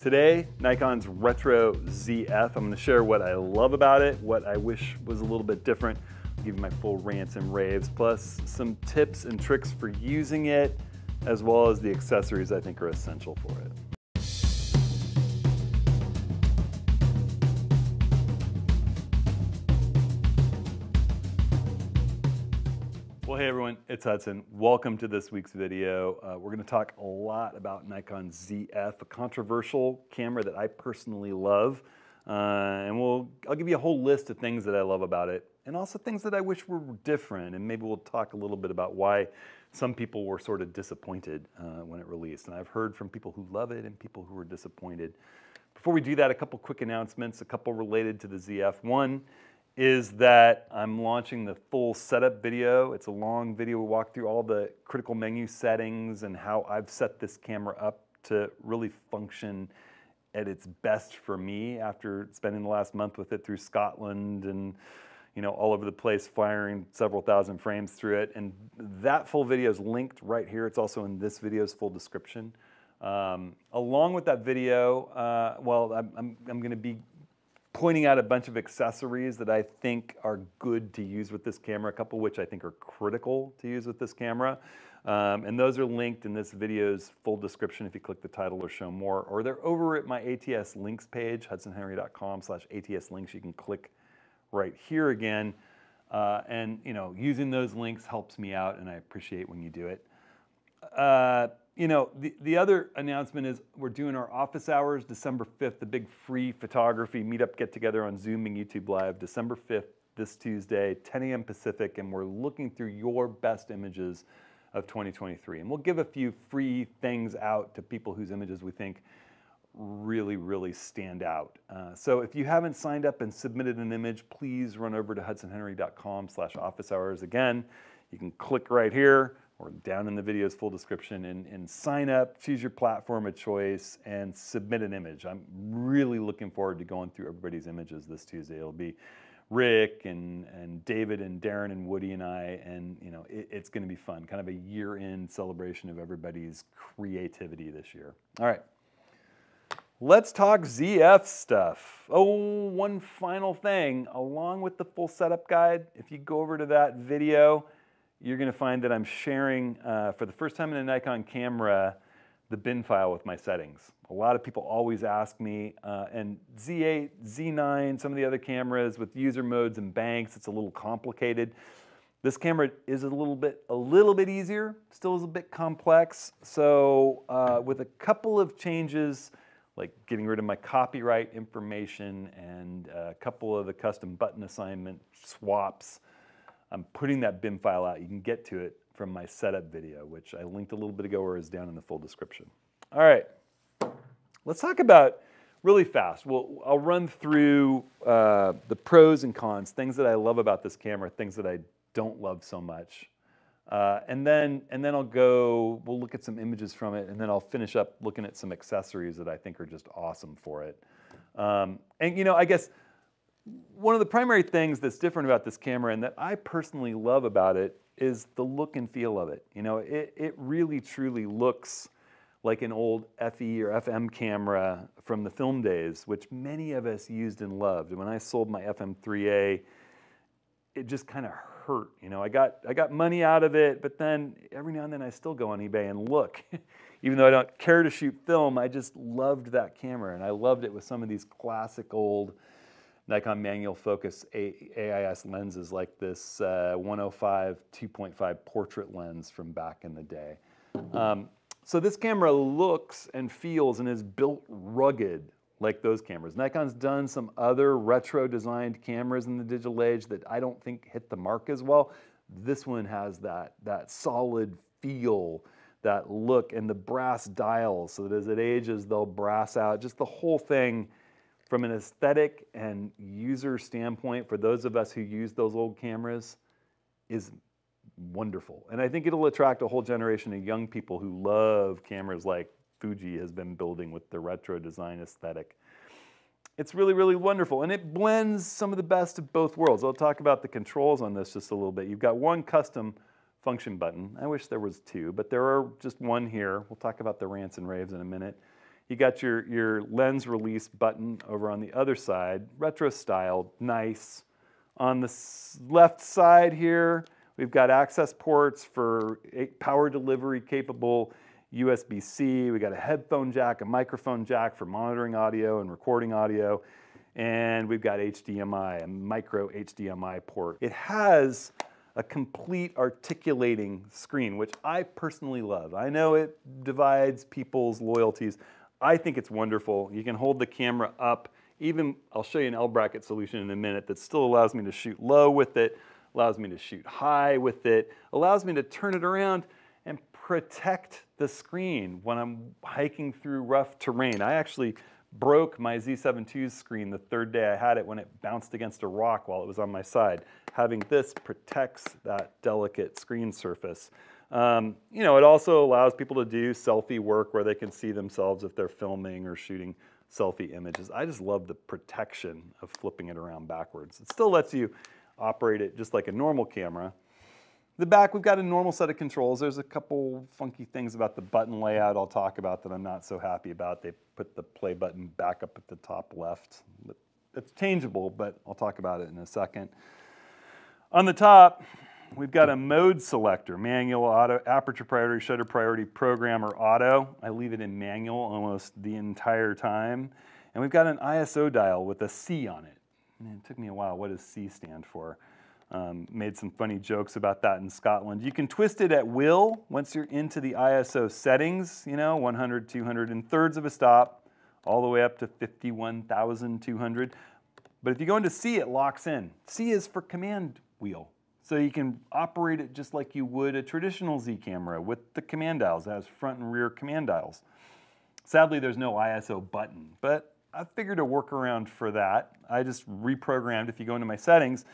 Today, Nikon's Retro ZF. I'm gonna share what I love about it, what I wish was a little bit different, I'll give you my full rants and raves, plus some tips and tricks for using it, as well as the accessories I think are essential for it. Everyone, it's Hudson. Welcome to this week's video. Uh, we're going to talk a lot about Nikon ZF, a controversial camera that I personally love. Uh, and we'll, I'll give you a whole list of things that I love about it, and also things that I wish were different. And maybe we'll talk a little bit about why some people were sort of disappointed uh, when it released. And I've heard from people who love it and people who were disappointed. Before we do that, a couple quick announcements, a couple related to the ZF. One, is that I'm launching the full setup video. It's a long video. We walk through all the critical menu settings and how I've set this camera up to really function at its best for me after spending the last month with it through Scotland and you know all over the place firing several thousand frames through it and that full video is linked right here it's also in this video's full description um, along with that video uh, well I'm, I'm, I'm going to be pointing out a bunch of accessories that I think are good to use with this camera, a couple which I think are critical to use with this camera. Um, and those are linked in this video's full description if you click the title or show more, or they're over at my ATS links page, hudsonhenry.com slash ATS links. You can click right here again. Uh, and you know, using those links helps me out and I appreciate when you do it. Uh, you know, the, the other announcement is we're doing our office hours December 5th, the big free photography meetup get together on Zoom and YouTube Live, December 5th, this Tuesday, 10 a.m. Pacific, and we're looking through your best images of 2023. And we'll give a few free things out to people whose images we think really, really stand out. Uh, so if you haven't signed up and submitted an image, please run over to hudsonhenry.com slash office hours. Again, you can click right here, or down in the video's full description and, and sign up, choose your platform of choice, and submit an image. I'm really looking forward to going through everybody's images this Tuesday. It'll be Rick and, and David and Darren and Woody and I, and you know it, it's going to be fun. Kind of a year-end celebration of everybody's creativity this year. All right, let's talk ZF stuff. Oh, one final thing. Along with the full setup guide, if you go over to that video, you're going to find that I'm sharing, uh, for the first time in a Nikon camera, the bin file with my settings. A lot of people always ask me, uh, and Z8, Z9, some of the other cameras with user modes and banks, it's a little complicated. This camera is a little bit, a little bit easier, still is a bit complex. So uh, with a couple of changes, like getting rid of my copyright information and a couple of the custom button assignment swaps, I'm putting that bin file out. You can get to it from my setup video, which I linked a little bit ago or is down in the full description. All right, let's talk about really fast. Well, I'll run through uh, the pros and cons, things that I love about this camera, things that I don't love so much. Uh, and then and then I'll go, we'll look at some images from it, and then I'll finish up looking at some accessories that I think are just awesome for it. Um, and you know, I guess one of the primary things that's different about this camera and that I personally love about it is the look and feel of it. You know, it, it really truly looks like an old FE or FM camera from the film days, which many of us used and loved. And when I sold my FM3A, it just kind of hurt. You know, I got I got money out of it, but then every now and then I still go on eBay and look. Even though I don't care to shoot film, I just loved that camera, and I loved it with some of these classic old Nikon manual focus AIS lenses like this uh, 105 2.5 portrait lens from back in the day. Um, so this camera looks and feels and is built rugged like those cameras. Nikon's done some other retro designed cameras in the digital age that I don't think hit the mark as well. This one has that, that solid feel, that look, and the brass dials so that as it ages, they'll brass out. Just the whole thing from an aesthetic and user standpoint, for those of us who use those old cameras, is wonderful. And I think it'll attract a whole generation of young people who love cameras like Fuji has been building with the retro design aesthetic. It's really, really wonderful. And it blends some of the best of both worlds. I'll talk about the controls on this just a little bit. You've got one custom function button. I wish there was two, but there are just one here. We'll talk about the rants and raves in a minute. You got your, your lens release button over on the other side, retro style, nice. On the left side here, we've got access ports for power delivery capable USB-C. We got a headphone jack, a microphone jack for monitoring audio and recording audio. And we've got HDMI, a micro HDMI port. It has a complete articulating screen, which I personally love. I know it divides people's loyalties. I think it's wonderful. You can hold the camera up. Even, I'll show you an L bracket solution in a minute that still allows me to shoot low with it, allows me to shoot high with it, allows me to turn it around and protect the screen when I'm hiking through rough terrain. I actually broke my Z7 II's screen the third day I had it when it bounced against a rock while it was on my side. Having this protects that delicate screen surface. Um, you know, it also allows people to do selfie work where they can see themselves if they're filming or shooting selfie images. I just love the protection of flipping it around backwards. It still lets you operate it just like a normal camera. The back, we've got a normal set of controls. There's a couple funky things about the button layout I'll talk about that I'm not so happy about. They put the play button back up at the top left. It's changeable, but I'll talk about it in a second. On the top, we've got a mode selector, manual, auto, aperture priority, shutter priority, program, or auto. I leave it in manual almost the entire time. And we've got an ISO dial with a C on it. And it took me a while. What does C stand for? Um, made some funny jokes about that in Scotland. You can twist it at will once you're into the ISO settings, you know, 100, 200, and thirds of a stop, all the way up to 51,200. But if you go into C, it locks in. C is for command wheel. So you can operate it just like you would a traditional Z camera with the command dials. It has front and rear command dials. Sadly, there's no ISO button, but I figured a workaround for that. I just reprogrammed, if you go into my settings,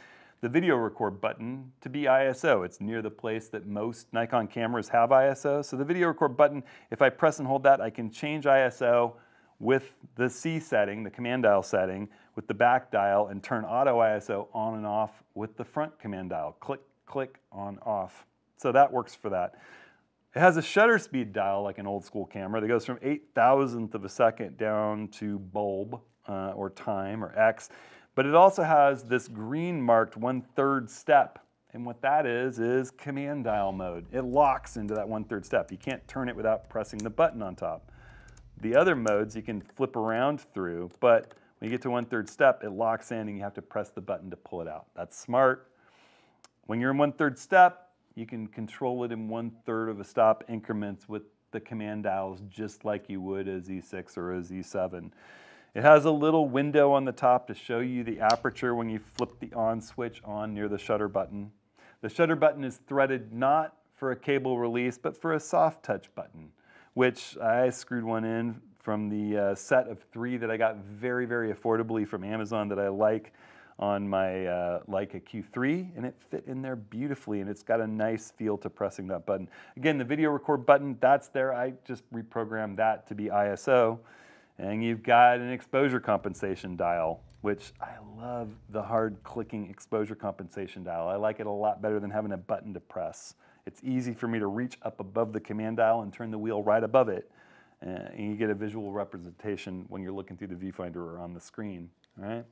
the video record button to be ISO. It's near the place that most Nikon cameras have ISO. So the video record button, if I press and hold that, I can change ISO with the C setting, the command dial setting, with the back dial and turn auto ISO on and off with the front command dial. Click, click, on, off. So that works for that. It has a shutter speed dial like an old school camera that goes from 8 thousandth of a second down to bulb uh, or time or X. But it also has this green marked one third step. And what that is, is command dial mode. It locks into that one third step. You can't turn it without pressing the button on top. The other modes you can flip around through, but when you get to one third step, it locks in and you have to press the button to pull it out. That's smart. When you're in one third step, you can control it in one third of a stop increments with the command dials just like you would a Z6 or a Z7. It has a little window on the top to show you the aperture when you flip the on switch on near the shutter button. The shutter button is threaded not for a cable release, but for a soft touch button, which I screwed one in from the uh, set of three that I got very, very affordably from Amazon that I like on my uh, Leica Q3 and it fit in there beautifully and it's got a nice feel to pressing that button. Again, the video record button, that's there. I just reprogrammed that to be ISO. And you've got an exposure compensation dial, which I love the hard clicking exposure compensation dial. I like it a lot better than having a button to press. It's easy for me to reach up above the command dial and turn the wheel right above it uh, and you get a visual representation when you're looking through the viewfinder or on the screen, right?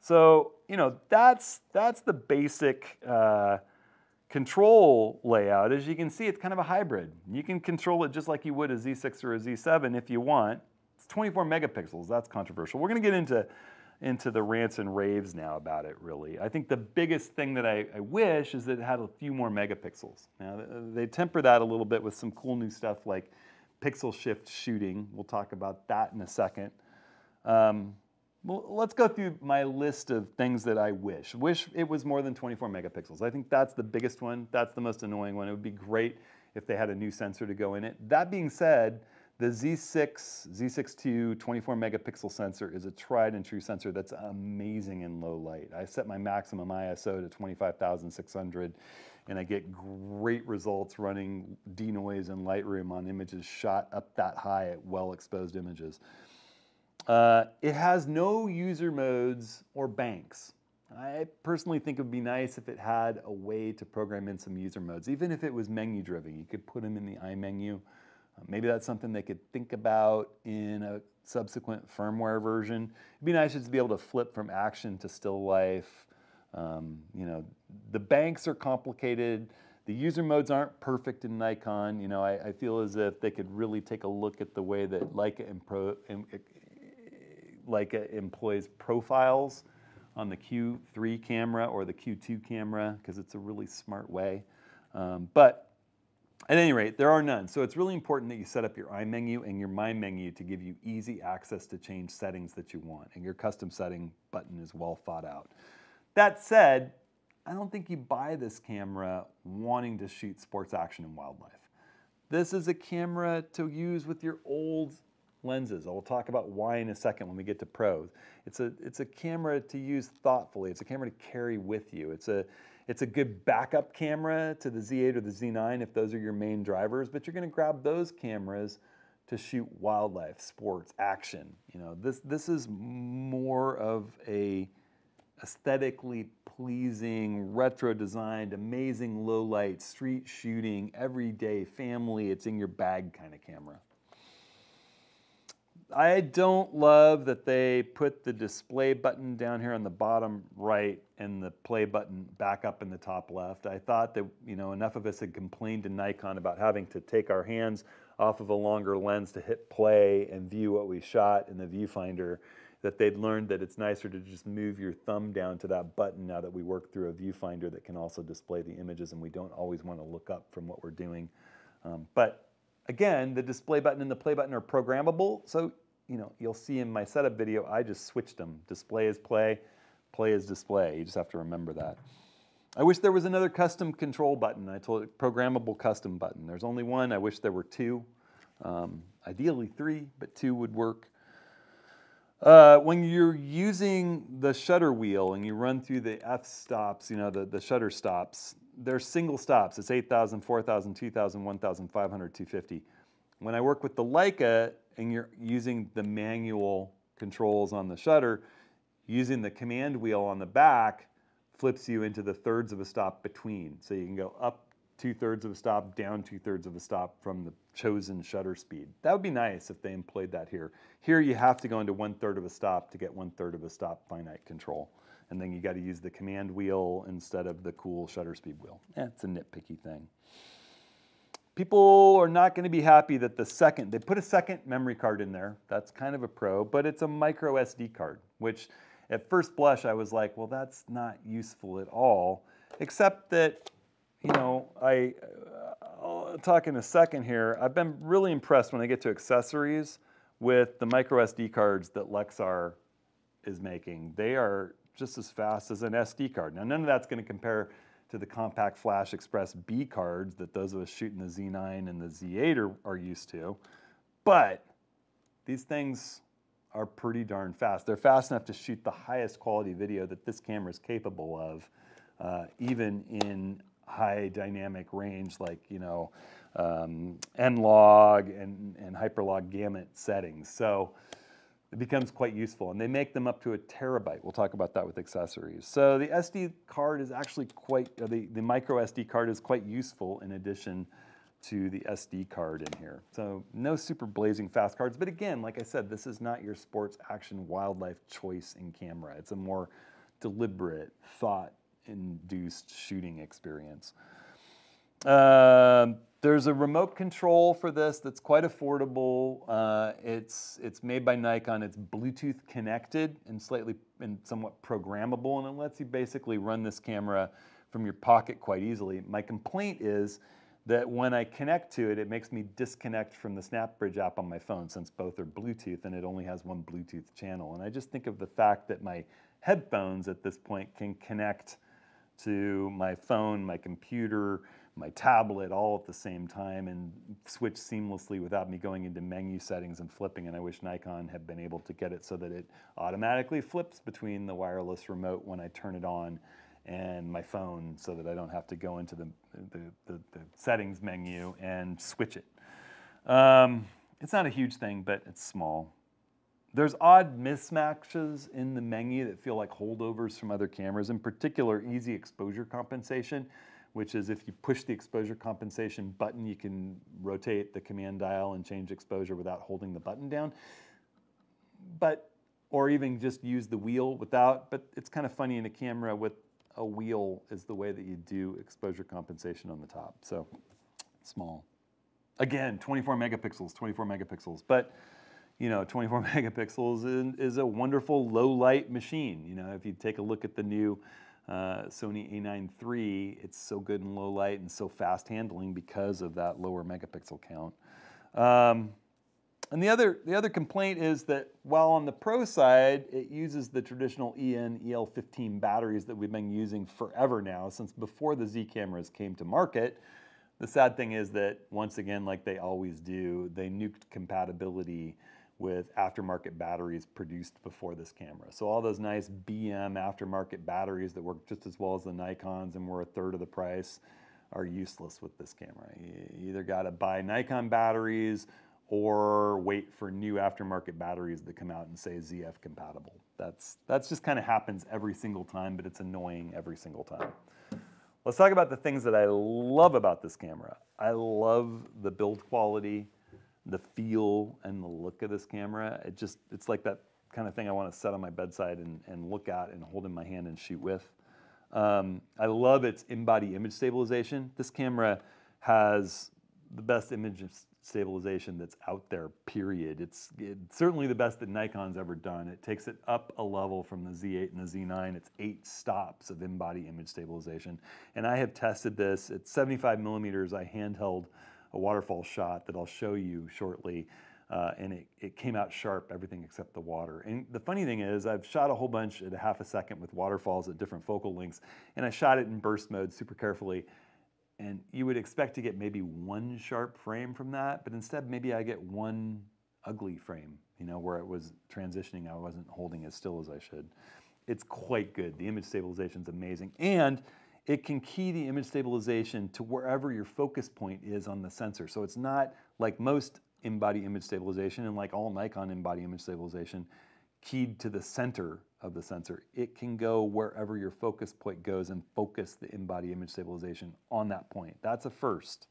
So, you know, that's, that's the basic uh, control layout. As you can see, it's kind of a hybrid. You can control it just like you would a Z6 or a Z7 if you want. It's 24 megapixels, that's controversial. We're gonna get into, into the rants and raves now about it, really. I think the biggest thing that I, I wish is that it had a few more megapixels. Now, they temper that a little bit with some cool new stuff like pixel shift shooting. We'll talk about that in a second. Um, well, let's go through my list of things that I wish. Wish it was more than 24 megapixels. I think that's the biggest one. That's the most annoying one. It would be great if they had a new sensor to go in it. That being said, the Z6, Z6 II 24 megapixel sensor is a tried and true sensor that's amazing in low light. I set my maximum ISO to 25,600 and I get great results running denoise and Lightroom on images shot up that high at well-exposed images. Uh, it has no user modes or banks. I personally think it would be nice if it had a way to program in some user modes, even if it was menu driven. You could put them in the iMenu maybe that's something they could think about in a subsequent firmware version. It'd be nice just to be able to flip from action to still life. Um, you know, the banks are complicated. The user modes aren't perfect in Nikon. You know, I, I feel as if they could really take a look at the way that Leica, impro, Leica employs profiles on the Q3 camera or the Q2 camera because it's a really smart way. Um, but at any rate, there are none. So it's really important that you set up your iMenu and your My Menu to give you easy access to change settings that you want. And your custom setting button is well thought out. That said, I don't think you buy this camera wanting to shoot sports action and wildlife. This is a camera to use with your old lenses. I'll talk about why in a second when we get to pros. It's a, it's a camera to use thoughtfully. It's a camera to carry with you. It's a, it's a good backup camera to the Z8 or the Z9 if those are your main drivers, but you're gonna grab those cameras to shoot wildlife, sports, action. You know, this, this is more of a aesthetically pleasing, retro designed, amazing low light, street shooting, everyday family, it's in your bag kind of camera. I don't love that they put the display button down here on the bottom right and the play button back up in the top left. I thought that you know enough of us had complained to Nikon about having to take our hands off of a longer lens to hit play and view what we shot in the viewfinder that they'd learned that it's nicer to just move your thumb down to that button now that we work through a viewfinder that can also display the images and we don't always want to look up from what we're doing. Um, but again, the display button and the play button are programmable, so you know, you'll see in my setup video, I just switched them. Display is play, play is display. You just have to remember that. I wish there was another custom control button. I told it programmable custom button. There's only one. I wish there were two. Um, ideally three, but two would work. Uh, when you're using the shutter wheel and you run through the f stops, you know, the, the shutter stops, they're single stops. It's 8,000, 4,000, 2,000, 1,500, 250. When I work with the Leica, and you're using the manual controls on the shutter, using the command wheel on the back flips you into the thirds of a stop between. So you can go up two thirds of a stop, down two thirds of a stop from the chosen shutter speed. That would be nice if they employed that here. Here you have to go into one third of a stop to get one third of a stop finite control. And then you got to use the command wheel instead of the cool shutter speed wheel. Eh, it's a nitpicky thing. People are not going to be happy that the second, they put a second memory card in there. That's kind of a pro, but it's a micro SD card, which at first blush I was like, well, that's not useful at all, except that, you know, I, uh, I'll talk in a second here. I've been really impressed when I get to accessories with the micro SD cards that Lexar is making. They are just as fast as an SD card. Now, none of that's going to compare to the Compact Flash Express B cards that those of us shooting the Z9 and the Z8 are, are used to. But these things are pretty darn fast. They're fast enough to shoot the highest quality video that this camera is capable of, uh, even in high dynamic range like, you know, um, N-Log and, and Hyperlog gamut settings. So it becomes quite useful. And they make them up to a terabyte. We'll talk about that with accessories. So the SD card is actually quite, uh, the, the micro SD card is quite useful in addition to the SD card in here. So no super blazing fast cards. But again, like I said, this is not your sports action wildlife choice in camera. It's a more deliberate, thought-induced shooting experience. Um, there's a remote control for this that's quite affordable. Uh, it's, it's made by Nikon. It's Bluetooth connected and slightly and somewhat programmable, and it lets you basically run this camera from your pocket quite easily. My complaint is that when I connect to it, it makes me disconnect from the SnapBridge app on my phone since both are Bluetooth and it only has one Bluetooth channel. And I just think of the fact that my headphones at this point can connect to my phone, my computer, my tablet all at the same time and switch seamlessly without me going into menu settings and flipping. And I wish Nikon had been able to get it so that it automatically flips between the wireless remote when I turn it on and my phone so that I don't have to go into the, the, the, the settings menu and switch it. Um, it's not a huge thing, but it's small. There's odd mismatches in the menu that feel like holdovers from other cameras, in particular easy exposure compensation which is if you push the exposure compensation button, you can rotate the command dial and change exposure without holding the button down. But, or even just use the wheel without, but it's kind of funny in a camera with a wheel is the way that you do exposure compensation on the top. So small. Again, 24 megapixels, 24 megapixels. But you know, 24 megapixels is, a wonderful low light machine. You know, if you take a look at the new uh, Sony A9 III, it's so good in low light and so fast handling because of that lower megapixel count. Um, and the other, the other complaint is that while on the Pro side, it uses the traditional EN EL15 batteries that we've been using forever now, since before the Z cameras came to market. The sad thing is that, once again, like they always do, they nuked compatibility with aftermarket batteries produced before this camera. So all those nice BM aftermarket batteries that work just as well as the Nikons and were a third of the price are useless with this camera. You either got to buy Nikon batteries or wait for new aftermarket batteries that come out and say ZF compatible. That's, that's just kind of happens every single time, but it's annoying every single time. Let's talk about the things that I love about this camera. I love the build quality, the feel and the look of this camera. It just, it's like that kind of thing I want to set on my bedside and, and look at and hold in my hand and shoot with. Um, I love its in-body image stabilization. This camera has the best image stabilization that's out there, period. It's, it's, certainly the best that Nikon's ever done. It takes it up a level from the Z8 and the Z9. It's eight stops of in-body image stabilization. And I have tested this at 75 millimeters. I handheld a waterfall shot that I'll show you shortly. Uh, and it, it came out sharp, everything except the water. And the funny thing is, I've shot a whole bunch at a half a second with waterfalls at different focal lengths, and I shot it in burst mode super carefully. And you would expect to get maybe one sharp frame from that, but instead maybe I get one ugly frame, you know, where it was transitioning, I wasn't holding as still as I should. It's quite good. The image stabilization is amazing. And it can key the image stabilization to wherever your focus point is on the sensor. So it's not like most in-body image stabilization and like all Nikon in-body image stabilization keyed to the center of the sensor. It can go wherever your focus point goes and focus the in-body image stabilization on that point. That's a first.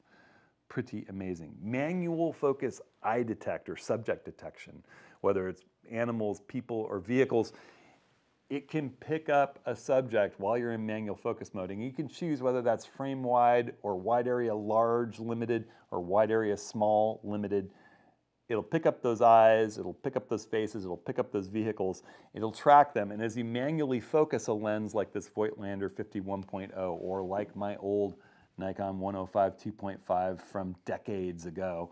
Pretty amazing. Manual focus eye detect or subject detection, whether it's animals, people, or vehicles, it can pick up a subject while you're in manual focus mode. And you can choose whether that's frame wide or wide area large limited or wide area small limited. It'll pick up those eyes, it'll pick up those faces, it'll pick up those vehicles, it'll track them. And as you manually focus a lens like this Voigtlander 51.0 or like my old Nikon 105 2.5 from decades ago,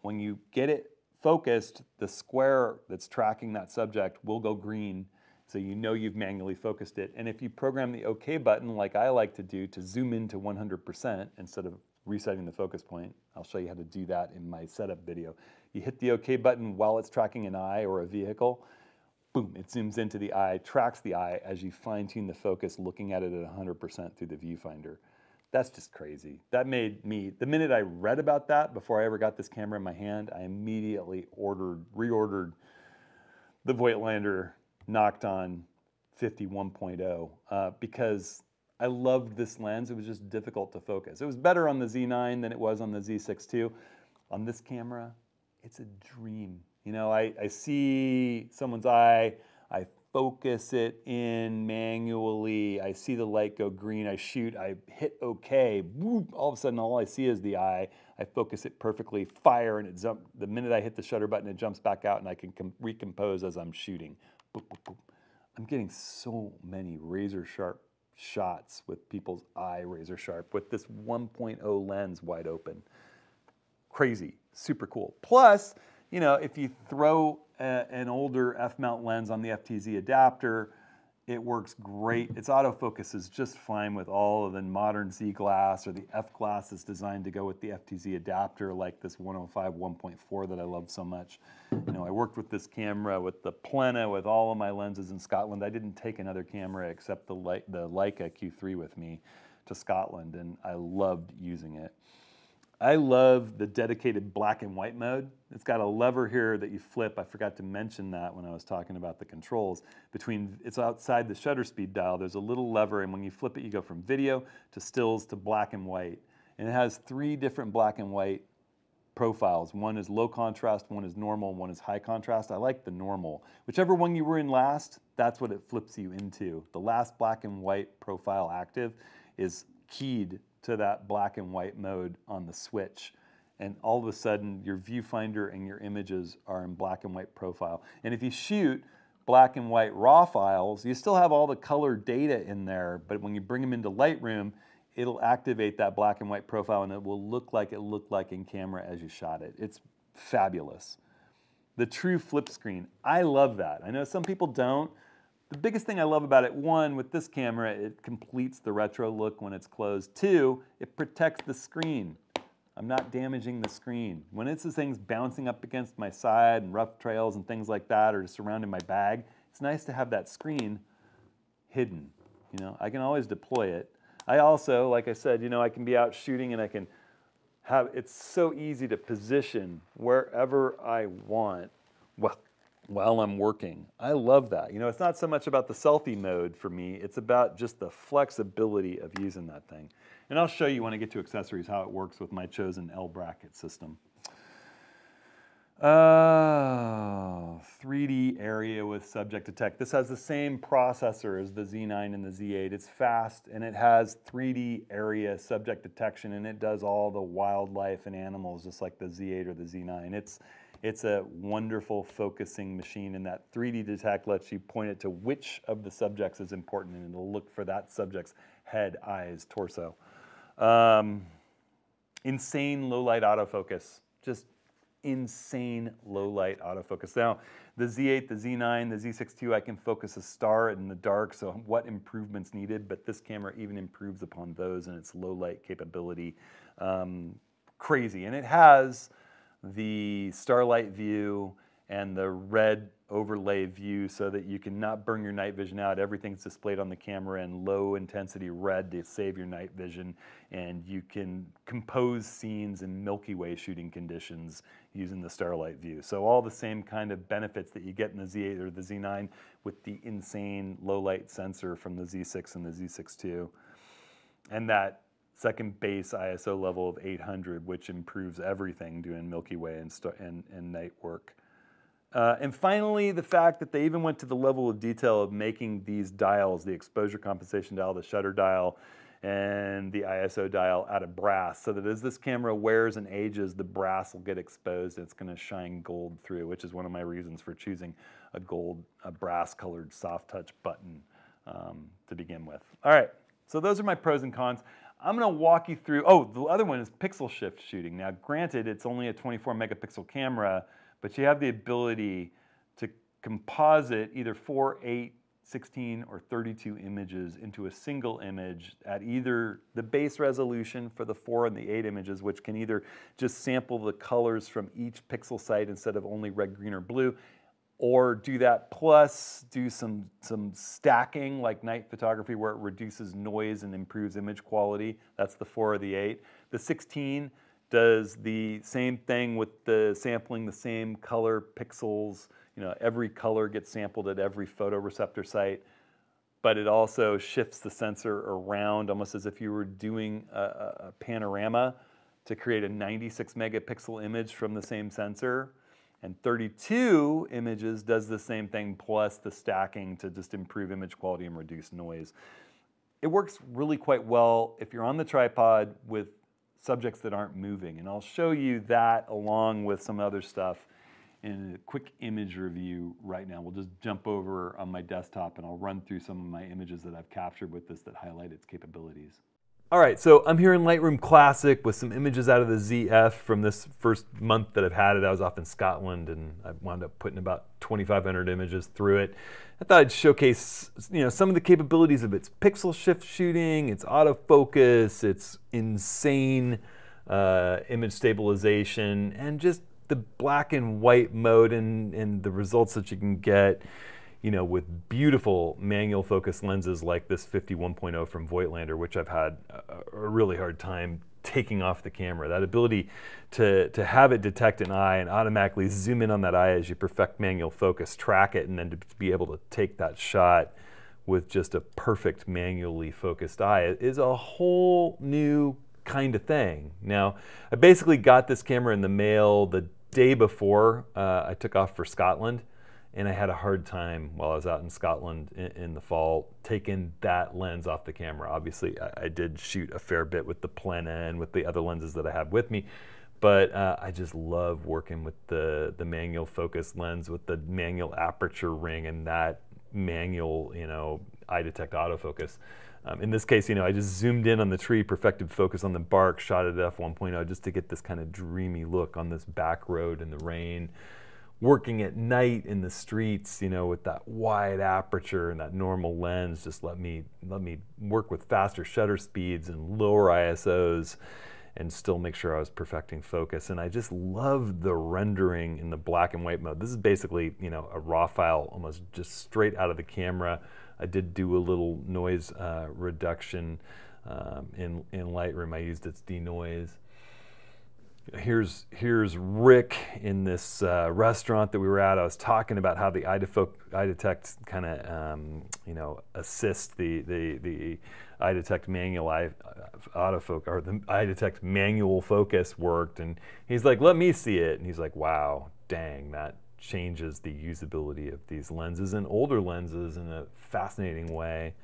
when you get it focused, the square that's tracking that subject will go green so you know you've manually focused it. And if you program the OK button like I like to do to zoom in to 100% instead of resetting the focus point, I'll show you how to do that in my setup video. You hit the OK button while it's tracking an eye or a vehicle, boom, it zooms into the eye, tracks the eye as you fine tune the focus looking at it at 100% through the viewfinder. That's just crazy. That made me, the minute I read about that before I ever got this camera in my hand, I immediately ordered, reordered the Voigtlander Nokton 51.0 uh, because I loved this lens. It was just difficult to focus. It was better on the Z9 than it was on the Z6 II. On this camera, it's a dream. You know, I, I see someone's eye, I focus it in manually, I see the light go green, I shoot, I hit OK, whoop, all of a sudden all I see is the eye. I focus it perfectly, fire, and it jump, the minute I hit the shutter button, it jumps back out and I can recompose as I'm shooting. Boop, boop, boop. I'm getting so many razor sharp shots with people's eye razor sharp with this 1.0 lens wide open. Crazy, super cool. Plus, you know, if you throw a, an older f-mount lens on the FTZ adapter, it works great. Its autofocus is just fine with all of the modern Z glass or the F glass is designed to go with the FTZ adapter like this 105 1.4 that I love so much. You know, I worked with this camera with the Plena with all of my lenses in Scotland. I didn't take another camera except the, the Leica Q3 with me to Scotland and I loved using it. I love the dedicated black and white mode. It's got a lever here that you flip. I forgot to mention that when I was talking about the controls. Between It's outside the shutter speed dial. There's a little lever, and when you flip it, you go from video to stills to black and white. And it has three different black and white profiles. One is low contrast, one is normal, one is high contrast. I like the normal. Whichever one you were in last, that's what it flips you into. The last black and white profile active is keyed to that black and white mode on the switch. And all of a sudden, your viewfinder and your images are in black and white profile. And if you shoot black and white raw files, you still have all the color data in there, but when you bring them into Lightroom, it'll activate that black and white profile and it will look like it looked like in camera as you shot it. It's fabulous. The true flip screen, I love that. I know some people don't. The biggest thing I love about it, one, with this camera, it completes the retro look when it's closed. Two, it protects the screen. I'm not damaging the screen. When it's the things bouncing up against my side and rough trails and things like that or surrounding my bag, it's nice to have that screen hidden. You know, I can always deploy it. I also, like I said, you know, I can be out shooting and I can have, it's so easy to position wherever I want while, while I'm working. I love that. You know, it's not so much about the selfie mode for me, it's about just the flexibility of using that thing. And I'll show you when I get to accessories how it works with my chosen L bracket system. Uh, 3D area with subject detect. This has the same processor as the Z9 and the Z8. It's fast and it has 3D area subject detection and it does all the wildlife and animals just like the Z8 or the Z9. It's, it's a wonderful focusing machine and that 3D detect lets you point it to which of the subjects is important and it'll look for that subject's head, eyes, torso. Um, insane low light autofocus. Just insane low light autofocus. Now, the Z8, the Z9, the Z6 II, I can focus a star in the dark, so what improvements needed, but this camera even improves upon those and its low light capability. Um, crazy, and it has the starlight view and the red overlay view so that you can not burn your night vision out. Everything's displayed on the camera in low intensity red to save your night vision. And you can compose scenes in Milky Way shooting conditions using the starlight view. So all the same kind of benefits that you get in the Z8 or the Z9 with the insane low light sensor from the Z6 and the Z6 II. And that second base ISO level of 800, which improves everything doing Milky Way and, and, and night work. Uh, and finally, the fact that they even went to the level of detail of making these dials, the exposure compensation dial, the shutter dial, and the ISO dial out of brass, so that as this camera wears and ages, the brass will get exposed it's going to shine gold through, which is one of my reasons for choosing a gold, a brass colored soft touch button um, to begin with. All right, so those are my pros and cons. I'm going to walk you through, oh, the other one is pixel shift shooting. Now, granted, it's only a 24 megapixel camera, but you have the ability to composite either 4, 8, 16, or 32 images into a single image at either the base resolution for the 4 and the 8 images, which can either just sample the colors from each pixel site instead of only red, green, or blue, or do that plus do some, some stacking like night photography where it reduces noise and improves image quality. That's the 4 or the 8. The 16 does the same thing with the sampling the same color pixels. You know, every color gets sampled at every photoreceptor site, but it also shifts the sensor around almost as if you were doing a, a panorama to create a 96 megapixel image from the same sensor. And 32 images does the same thing plus the stacking to just improve image quality and reduce noise. It works really quite well if you're on the tripod with subjects that aren't moving. And I'll show you that along with some other stuff in a quick image review right now. We'll just jump over on my desktop and I'll run through some of my images that I've captured with this that highlight its capabilities. All right, so I'm here in Lightroom Classic with some images out of the ZF from this first month that I've had it. I was off in Scotland and I wound up putting about 2,500 images through it. I thought I'd showcase you know, some of the capabilities of its pixel shift shooting, its autofocus, its insane uh, image stabilization, and just the black and white mode and, and the results that you can get you know, with beautiful manual focus lenses like this 51.0 from Voigtlander, which I've had a, a really hard time taking off the camera. That ability to, to have it detect an eye and automatically zoom in on that eye as you perfect manual focus, track it, and then to be able to take that shot with just a perfect manually focused eye is a whole new kind of thing. Now, I basically got this camera in the mail the day before uh, I took off for Scotland and I had a hard time while I was out in Scotland in, in the fall taking that lens off the camera. Obviously, I, I, did shoot a fair bit with the Plena and with the other lenses that I have with me, but uh, I just love working with the the manual focus lens with the manual aperture ring and that manual, you know, eye detect autofocus. Um, in this case, you know, I just zoomed in on the tree, perfected focus on the bark, shot at f1.0 just to get this kind of dreamy look on this back road in the rain working at night in the streets, you know, with that wide aperture and that normal lens, just let me let me work with faster shutter speeds and lower ISOs and still make sure I was perfecting focus. And I just love the rendering in the black and white mode. This is basically, you know, a raw file almost just straight out of the camera. I did do a little noise uh, reduction um, in, in Lightroom. I used its denoise here's here's Rick in this uh, restaurant that we were at. I was talking about how the iDetect kind of um, you know assist the the the iDetect manual eye, uh, autofocus or the iDetect manual focus worked, and he's like, "Let me see it," and he's like, "Wow, dang, that changes the usability of these lenses and older lenses in a fascinating way."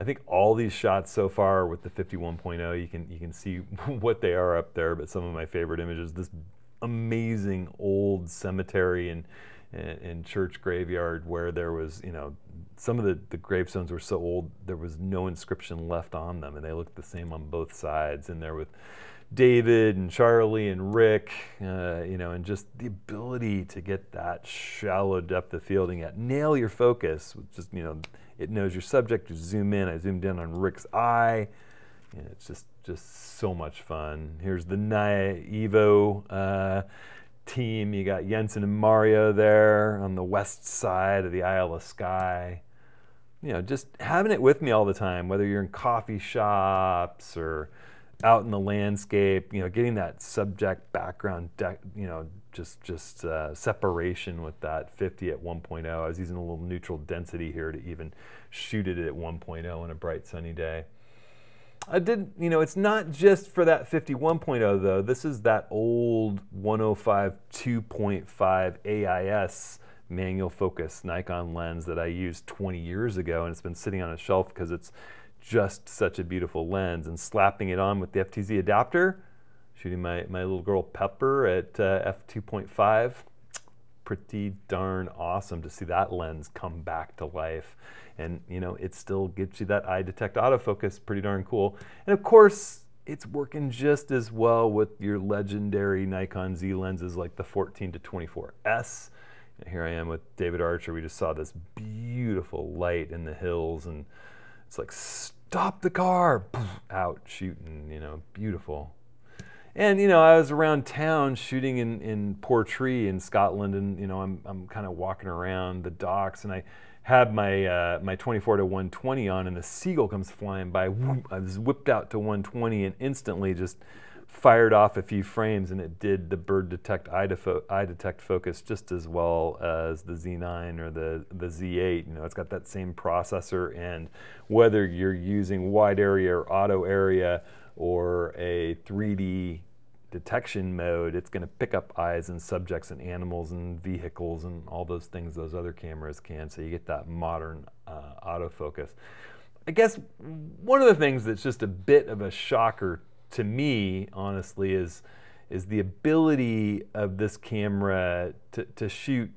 I think all these shots so far with the 51.0, you can you can see what they are up there. But some of my favorite images, this amazing old cemetery and and church graveyard where there was, you know, some of the, the gravestones were so old there was no inscription left on them, and they looked the same on both sides. And there with David and Charlie and Rick, uh, you know, and just the ability to get that shallow depth of field and yet nail your focus, just you know it knows your subject. You zoom in. I zoomed in on Rick's eye. And it's just just so much fun. Here's the NYA-EVO uh, team. You got Jensen and Mario there on the west side of the Isle of Skye. You know, just having it with me all the time, whether you're in coffee shops or out in the landscape, you know, getting that subject background, you know, just just uh, separation with that 50 at 1.0. I was using a little neutral density here to even shoot it at 1.0 on a bright sunny day. I did, you know, it's not just for that 51.0 though. This is that old 105 2.5 AIS manual focus Nikon lens that I used 20 years ago and it's been sitting on a shelf because it's just such a beautiful lens and slapping it on with the FTZ adapter shooting my, my little girl Pepper at uh, f2.5. Pretty darn awesome to see that lens come back to life. And you know, it still gets you that eye detect autofocus, pretty darn cool. And of course, it's working just as well with your legendary Nikon Z lenses like the 14 to 24S. And here I am with David Archer. We just saw this beautiful light in the hills and it's like, stop the car, out shooting, you know, beautiful. And you know, I was around town shooting in, in Portree in Scotland, and you know, I'm I'm kind of walking around the docks, and I had my uh, my 24 to 120 on, and the seagull comes flying by. I was whipped out to 120, and instantly just fired off a few frames, and it did the bird detect eye, defo- eye detect focus just as well as the Z9 or the the Z8. You know, it's got that same processor, and whether you're using wide area or auto area or a 3D detection mode, it's going to pick up eyes and subjects and animals and vehicles and all those things those other cameras can. So you get that modern uh, autofocus. I guess one of the things that's just a bit of a shocker to me, honestly, is is the ability of this camera to, to shoot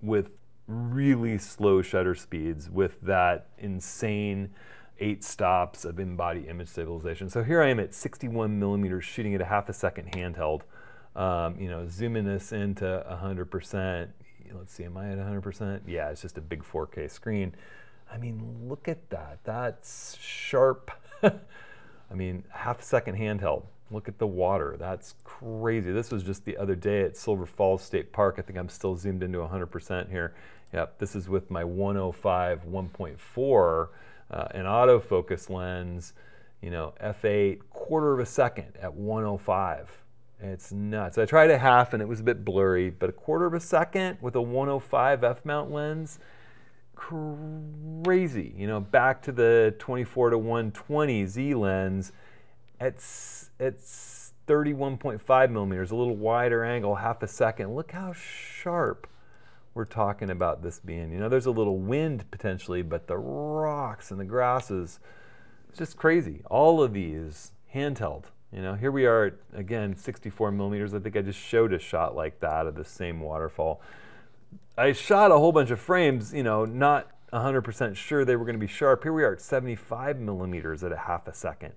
with really slow shutter speeds with that insane eight stops of in-body image stabilization. So here I am at 61 millimeters shooting at a half a second handheld. Um, you know, zooming this into 100%. Let's see, am I at 100%? Yeah, it's just a big 4K screen. I mean, look at that. That's sharp. I mean, half a second handheld. Look at the water. That's crazy. This was just the other day at Silver Falls State Park. I think I'm still zoomed into 100% here. Yep, this is with my 105 1.4 uh, an autofocus lens, you know, f8, quarter of a second at 105. It's nuts. I tried a half and it was a bit blurry, but a quarter of a second with a 105 f-mount lens, crazy. You know, back to the 24 to 120 Z lens, it's it's 31.5 millimeters, a little wider angle, half a second. Look how sharp we're talking about this being. You know, there's a little wind potentially, but the rocks and the grasses, it's just crazy. All of these handheld. You know, here we are at, again, 64 millimeters. I think I just showed a shot like that of the same waterfall. I shot a whole bunch of frames, you know, not 100% sure they were going to be sharp. Here we are at 75 millimeters at a half a second.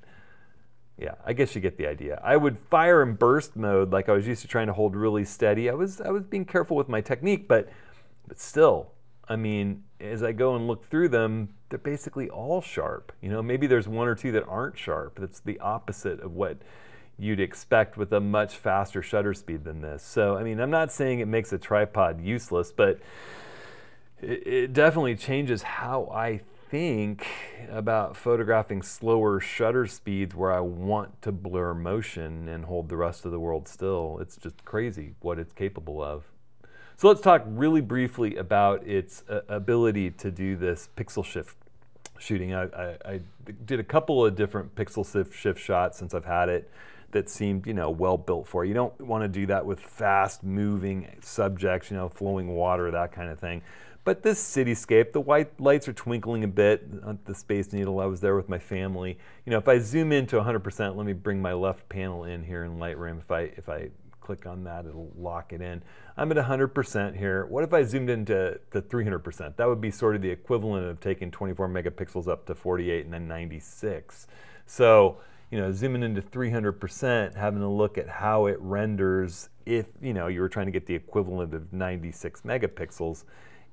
Yeah, I guess you get the idea. I would fire in burst mode like I was used to trying to hold really steady. I was I was being careful with my technique, but but still, I mean, as I go and look through them, they're basically all sharp. You know, maybe there's one or two that aren't sharp. That's the opposite of what you'd expect with a much faster shutter speed than this. So, I mean, I'm not saying it makes a tripod useless, but it, it definitely changes how I think about photographing slower shutter speeds where I want to blur motion and hold the rest of the world still. It's just crazy what it's capable of. So let's talk really briefly about its uh, ability to do this pixel shift shooting. I, I, I, did a couple of different pixel shift shots since I've had it that seemed, you know, well built for. You don't want to do that with fast moving subjects, you know, flowing water, that kind of thing. But this cityscape, the white lights are twinkling a bit on the Space Needle. I was there with my family. You know, if I zoom into 100%, let me bring my left panel in here in Lightroom. If I if I click on that, it'll lock it in. I'm at 100% here. What if I zoomed into the 300%? That would be sort of the equivalent of taking 24 megapixels up to 48 and then 96. So, you know, zooming into 300%, having a look at how it renders if, you know, you were trying to get the equivalent of 96 megapixels,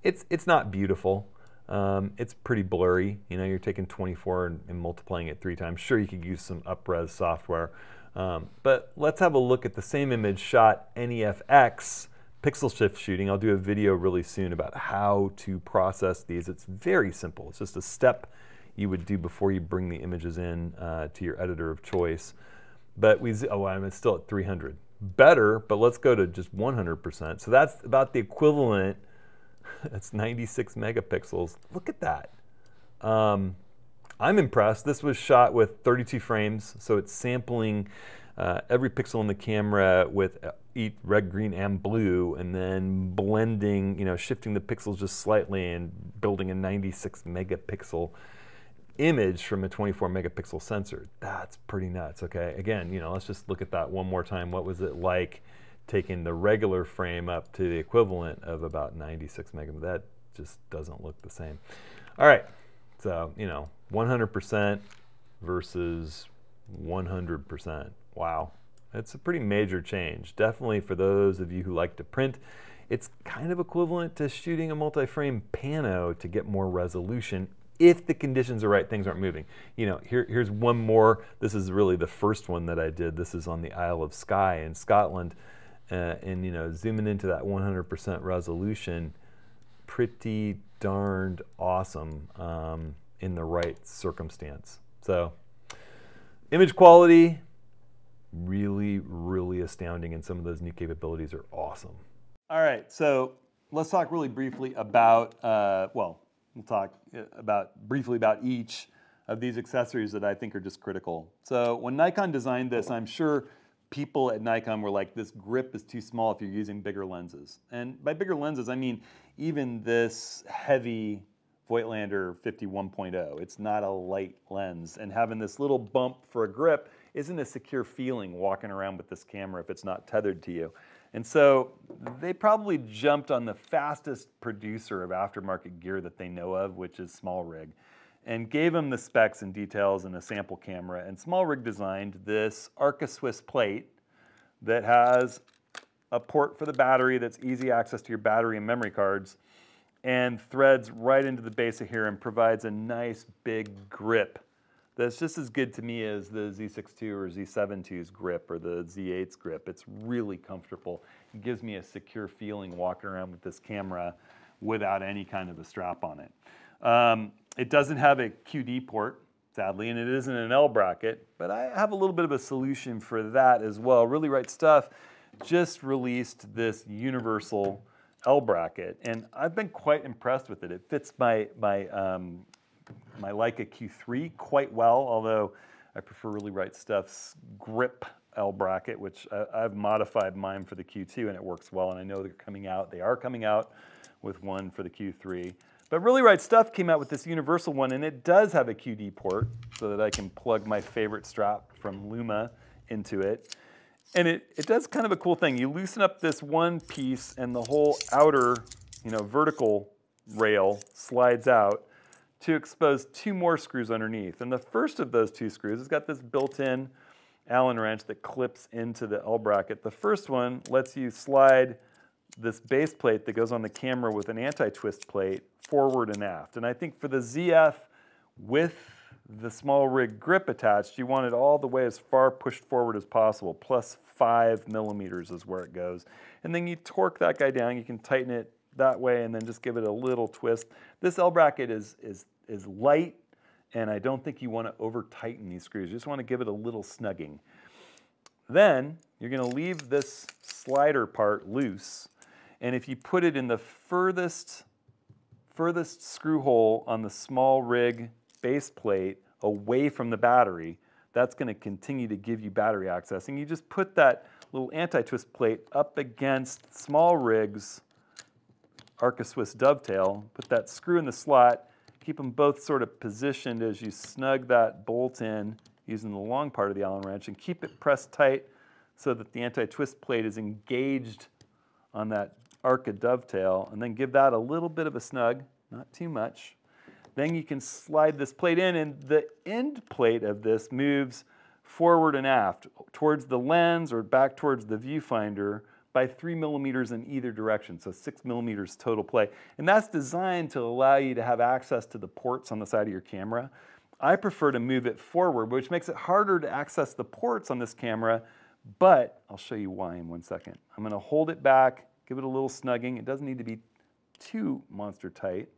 it's, it's not beautiful. Um, it's pretty blurry. You know, you're taking 24 and, and, multiplying it three times. Sure, you could use some up-res software, um, but let's have a look at the same image shot NEFX pixel shift shooting. I'll do a video really soon about how to process these. It's very simple. It's just a step you would do before you bring the images in uh, to your editor of choice. But we, oh, I'm still at 300. Better, but let's go to just 100%. So that's about the equivalent. That's 96 megapixels. Look at that. Um, I'm impressed. This was shot with 32 frames, so it's sampling uh, every pixel in the camera with uh, each red, green, and blue, and then blending, you know, shifting the pixels just slightly and building a 96 megapixel image from a 24 megapixel sensor. That's pretty nuts, okay? Again, you know, let's just look at that one more time. What was it like taking the regular frame up to the equivalent of about 96 megapixels? That just doesn't look the same. All right, so, you know, 100% versus 100%. Wow. That's a pretty major change. Definitely for those of you who like to print, it's kind of equivalent to shooting a multi-frame pano to get more resolution if the conditions are right, things aren't moving. You know, here, here's one more. This is really the first one that I did. This is on the Isle of Skye in Scotland. Uh, and, you know, zooming into that 100% resolution, pretty darned awesome um, in the right circumstance. So, image quality, really, really astounding, and some of those new capabilities are awesome. All right, so let's talk really briefly about, uh, well, we'll talk uh, about briefly about each of these accessories that I think are just critical. So when Nikon designed this, I'm sure people at Nikon were like, this grip is too small if you're using bigger lenses. And by bigger lenses, I mean even this heavy Voigtlander 51.0. It's not a light lens. And having this little bump for a grip isn't a secure feeling walking around with this camera if it's not tethered to you. And so they probably jumped on the fastest producer of aftermarket gear that they know of, which is SmallRig, and gave them the specs and details in a sample camera. And SmallRig designed this Arca Swiss plate that has a port for the battery that's easy access to your battery and memory cards and threads right into the base of here and provides a nice big grip that's just as good to me as the Z6 II or Z7 II's grip or the Z8's grip. It's really comfortable. It gives me a secure feeling walking around with this camera without any kind of a strap on it. Um, it doesn't have a QD port, sadly, and it isn't an L bracket, but I have a little bit of a solution for that as well. Really Right Stuff just released this universal L bracket, and I've been quite impressed with it. It fits my, my, um, my Leica Q3 quite well, although I prefer Really Right Stuff's grip L bracket, which I, have modified mine for the Q2 and it works well, and I know they're coming out. They are coming out with one for the Q3. But Really Right Stuff came out with this universal one, and it does have a QD port so that I can plug my favorite strap from Luma into it. And it, it does kind of a cool thing. You loosen up this one piece and the whole outer, you know, vertical rail slides out to expose two more screws underneath. And the first of those two screws has got this built-in Allen wrench that clips into the L bracket. The first one lets you slide this base plate that goes on the camera with an anti-twist plate forward and aft. And I think for the ZF with the SmallRig grip attached, you want it all the way as far pushed forward as possible, plus five millimeters is where it goes. And then you torque that guy down, you can tighten it that way and then just give it a little twist. This L bracket is, is, is light and I don't think you want to over tighten these screws. You just want to give it a little snugging. Then you're going to leave this slider part loose and if you put it in the furthest, furthest screw hole on the SmallRig base plate away from the battery, that's going to continue to give you battery access. And you just put that little anti-twist plate up against SmallRig's Arca Swiss dovetail, put that screw in the slot, keep them both sort of positioned as you snug that bolt in using the long part of the Allen wrench and keep it pressed tight so that the anti-twist plate is engaged on that Arca dovetail and then give that a little bit of a snug, not too much. Then you can slide this plate in and the end plate of this moves forward and aft towards the lens or back towards the viewfinder by three millimeters in either direction, so six millimeters total play. And that's designed to allow you to have access to the ports on the side of your camera. I prefer to move it forward, which makes it harder to access the ports on this camera, but I'll show you why in one second. I'm gonna hold it back Give it a little snugging. It doesn't need to be too monster tight.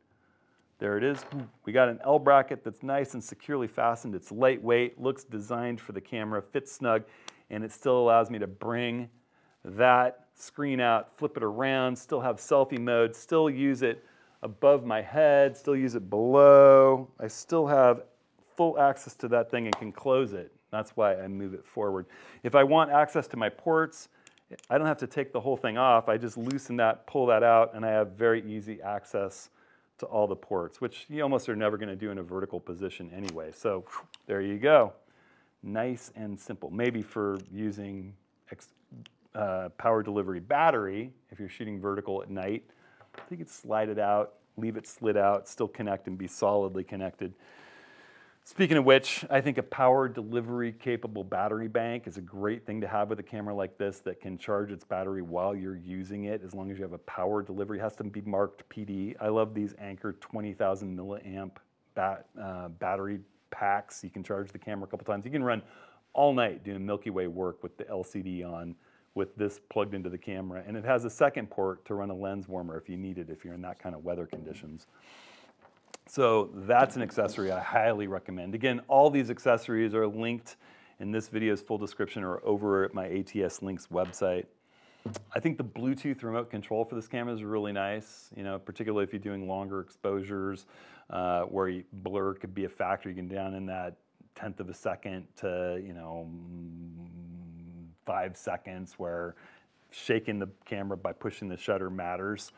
There it is. We got an L bracket that's nice and securely fastened. It's lightweight, looks designed for the camera, fits snug, and it still allows me to bring that screen out, flip it around, still have selfie mode, still use it above my head, still use it below. I still have full access to that thing and can close it. That's why I move it forward. If I want access to my ports, I don't have to take the whole thing off. I just loosen that, pull that out, and I have very easy access to all the ports, which you almost are never going to do in a vertical position anyway. So there you go. Nice and simple. Maybe for using uh, power delivery battery, if you're shooting vertical at night, you could slide it out, leave it slid out, still connect and be solidly connected. Speaking of which, I think a power delivery capable battery bank is a great thing to have with a camera like this that can charge its battery while you're using it as long as you have a power delivery. It has to be marked PD. I love these Anker 20,000 milliamp bat, uh, battery packs. You can charge the camera a couple times. You can run all night doing Milky Way work with the LCD on with this plugged into the camera. And it has a second port to run a lens warmer if you need it, if you're in that kind of weather conditions. So that's an accessory I highly recommend. Again, all these accessories are linked in this video's full description or over at my ATS Links website. I think the Bluetooth remote control for this camera is really nice, you know, particularly if you're doing longer exposures uh, where blur could be a factor. You can down in that tenth of a second to, you know, five seconds where shaking the camera by pushing the shutter matters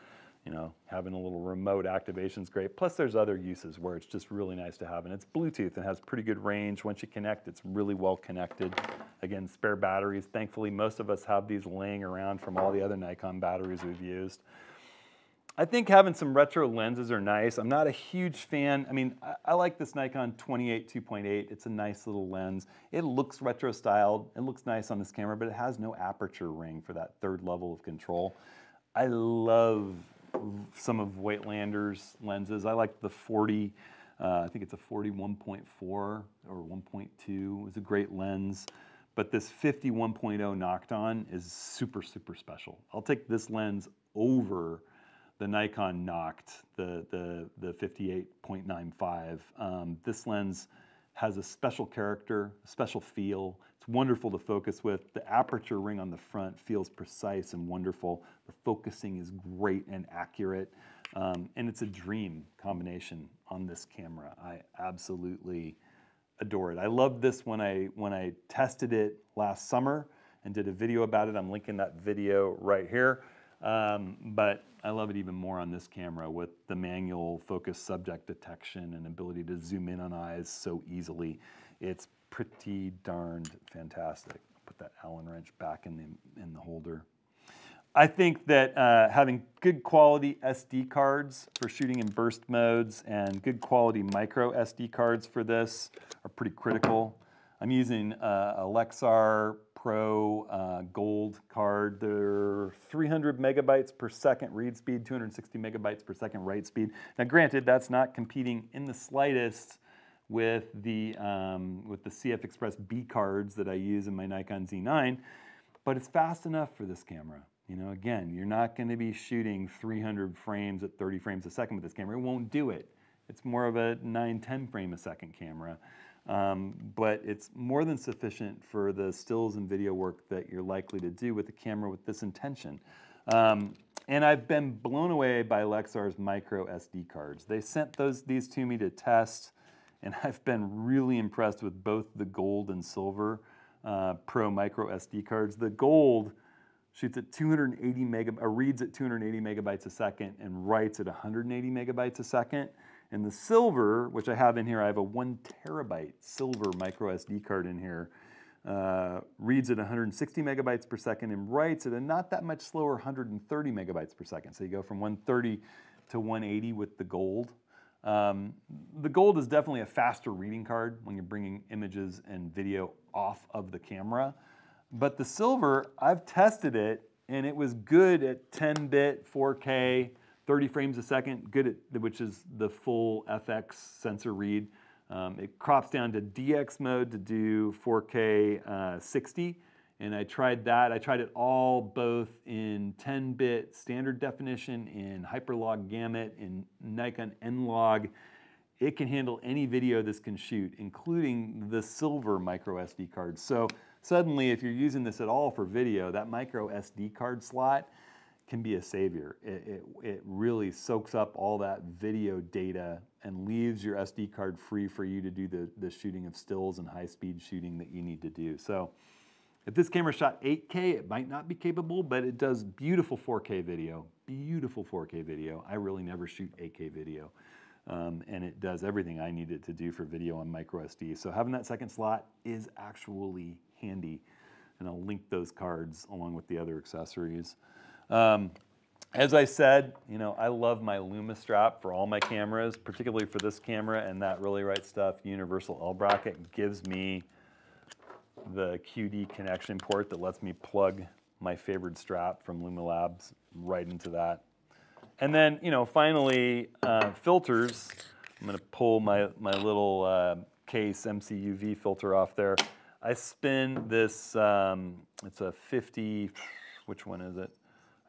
you know, having a little remote activation is great. Plus there's other uses where it's just really nice to have. And it's Bluetooth and has pretty good range. Once you connect, it's really well connected. Again, spare batteries. Thankfully, most of us have these laying around from all the other Nikon batteries we've used. I think having some retro lenses are nice. I'm not a huge fan. I mean, I, I like this Nikon 28 2.8. It's a nice little lens. It looks retro styled. It looks nice on this camera, but it has no aperture ring for that third level of control. I love some of Voigtlander's lenses. I like the 40, uh, I think it's a 40 1.4 or 1.2. It's a great lens. But this 50 1.0 Nokton is super, super special. I'll take this lens over the Nikon Noct, the, the, the 58.95. Um, this lens has a special character, a special feel. It's wonderful to focus with. The aperture ring on the front feels precise and wonderful. The focusing is great and accurate. Um, and it's a dream combination on this camera. I absolutely adore it. I loved this when I, when I tested it last summer and did a video about it. I'm linking that video right here. Um, but I love it even more on this camera with the manual focus subject detection and ability to zoom in on eyes so easily. It's pretty darned fantastic. Put that Allen wrench back in the, in the holder. I think that uh, having good quality SD cards for shooting in burst modes and good quality micro SD cards for this are pretty critical. I'm using uh, a Lexar Pro uh, Gold card. They're 300 megabytes per second read speed, 260 megabytes per second write speed. Now, granted, that's not competing in the slightest with the um, with the CF Express B cards that I use in my Nikon Z9, but it's fast enough for this camera. You know, again, you're not going to be shooting 300 frames at 30 frames a second with this camera. It won't do it. It's more of a 9, 10 frame a second camera. Um, but it's more than sufficient for the stills and video work that you're likely to do with the camera with this intention. Um, and I've been blown away by Lexar's micro SD cards. They sent those these to me to test, and I've been really impressed with both the gold and silver uh, Pro micro SD cards. The gold shoots at 280 megabytes, reads at 280 megabytes a second, and writes at 180 megabytes a second. And the silver, which I have in here, I have a one terabyte silver micro SD card in here, uh, reads at 160 megabytes per second and writes at a not that much slower 130 megabytes per second. So you go from 130 to 180 with the gold. Um, the gold is definitely a faster reading card when you're bringing images and video off of the camera. But the silver, I've tested it and it was good at 10 bit, 4K, 30 frames a second, good at, which is the full FX sensor read. Um, it crops down to DX mode to do 4K uh, 60. And I tried that. I tried it all both in 10-bit standard definition, in Hyperlog Gamut, in Nikon N-Log. It can handle any video this can shoot, including the silver micro SD card. So suddenly, if you're using this at all for video, that micro SD card slot can be a savior. It, it, it, really soaks up all that video data and leaves your SD card free for you to do the, the shooting of stills and high speed shooting that you need to do. So if this camera shot 8K, it might not be capable, but it does beautiful 4K video, beautiful 4K video. I really never shoot 8K video. Um, and it does everything I need it to do for video on micro SD. So having that second slot is actually handy. And I'll link those cards along with the other accessories. Um, as I said, you know, I love my Luma strap for all my cameras, particularly for this camera and that really right stuff universal L bracket gives me the QD connection port that lets me plug my favorite strap from Luma Labs right into that. And then, you know, finally, uh, filters. I'm to pull my, my little uh, Kase MCUV filter off there. I spin this, um, it's a 50, which one is it?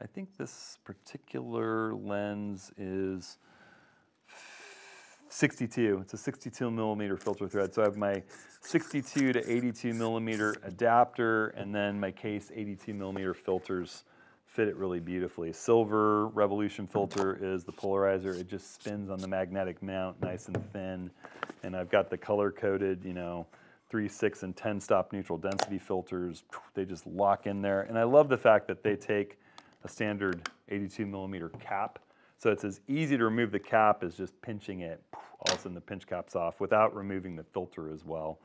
I think this particular lens is 62. It's a 62 millimeter filter thread. So I have my 62 to 82 millimeter adapter and then my Kase 82 millimeter filters fit it really beautifully. Silver Revolution filter is the polarizer. It just spins on the magnetic mount nice and thin. And I've got the color coded, you know, 3, 6, and 10 stop neutral density filters. They just lock in there. And I love the fact that they take a standard 82 millimeter cap. So it's as easy to remove the cap as just pinching it. All of a sudden the pinch cap's off without removing the filter as well.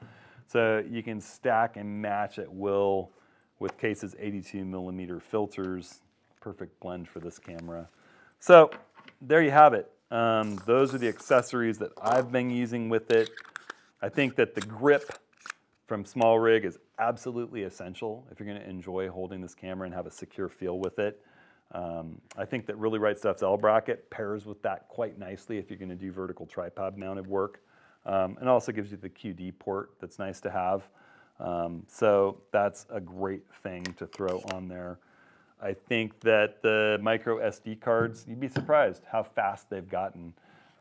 So you can stack and match at will with Kase's 82 millimeter filters. Perfect blend for this camera. So there you have it. Um, those are the accessories that I've been using with it. I think that the grip from SmallRig is absolutely essential if you're going to enjoy holding this camera and have a secure feel with it. Um, I think that Really Right Stuff's L bracket pairs with that quite nicely if you're going to do vertical tripod mounted work. Um, and also gives you the QD port that's nice to have. Um, so that's a great thing to throw on there. I think that the micro SD cards, you'd be surprised how fast they've gotten.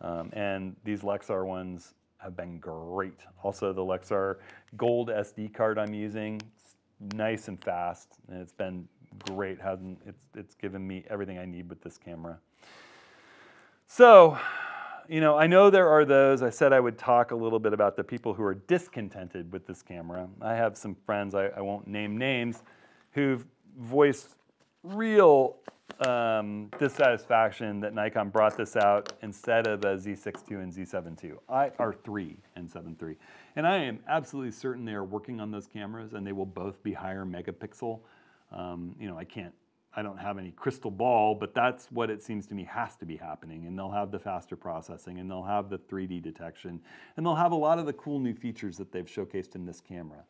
Um, and these Lexar ones have been great. Also, the Lexar Gold SD card I'm using, nice and fast, and it's been great. Hasn't it's it's given me everything I need with this camera. So, you know, I know there are those. I said I would talk a little bit about the people who are discontented with this camera. I have some friends. I, I won't name names, who've voiced real um, dissatisfaction that Nikon brought this out instead of a Z6 II and Z7 II, I, or 3 and 7 III. And I am absolutely certain they are working on those cameras and they will both be higher megapixel. Um, you know, I can't, I don't have any crystal ball, but that's what it seems to me has to be happening. And they'll have the faster processing and they'll have the 3D detection and they'll have a lot of the cool new features that they've showcased in this camera.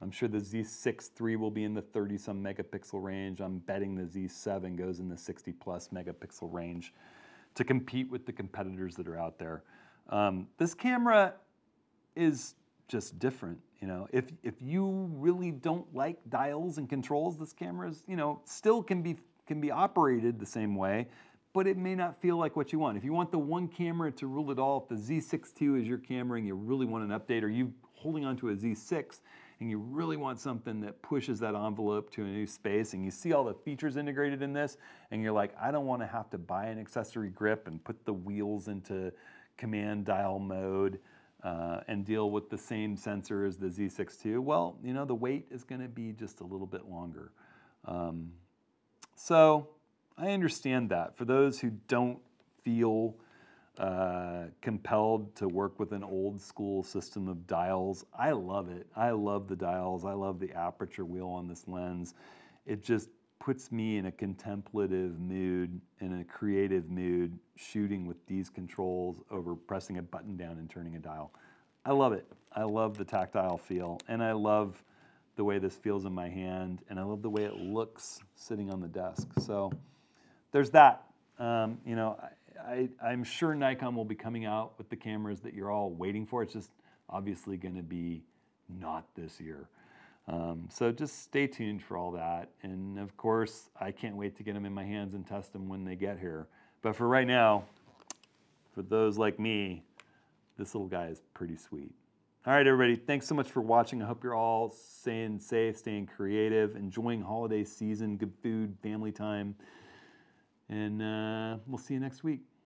I'm sure the Z6 III will be in the 30 some megapixel range. I'm betting the Z7 goes in the 60 plus megapixel range to compete with the competitors that are out there. Um, this camera is just different. You know, if if you really don't like dials and controls, this camera is, you know, still can be can be operated the same way, but it may not feel like what you want. If you want the one camera to rule it all, if the Z6 II is your camera and you really want an update, or you holding onto a Z6 and you really want something that pushes that envelope to a new space and you see all the features integrated in this and you're like, I don't want to have to buy an accessory grip and put the wheels into command dial mode uh, and deal with the same sensor as the Z6 II, well, you know, the wait is going to be just a little bit longer. Um, so I understand that. For those who don't feel uh, compelled to work with an old school system of dials. I love it. I love the dials. I love the aperture wheel on this lens. It just puts me in a contemplative mood, in a creative mood, shooting with these controls over pressing a button down and turning a dial. I love it. I love the tactile feel, and I love the way this feels in my hand, and I love the way it looks sitting on the desk. So there's that. Um, you know, I, am sure Nikon will be coming out with the cameras that you're all waiting for. It's just obviously going to be not this year. Um, so just stay tuned for all that. And of course, I can't wait to get them in my hands and test them when they get here. But for right now, for those like me, this little guy is pretty sweet. All right, everybody, thanks so much for watching. I hope you're all staying safe, staying creative, enjoying holiday season, good food, family time. And uh, we'll see you next week.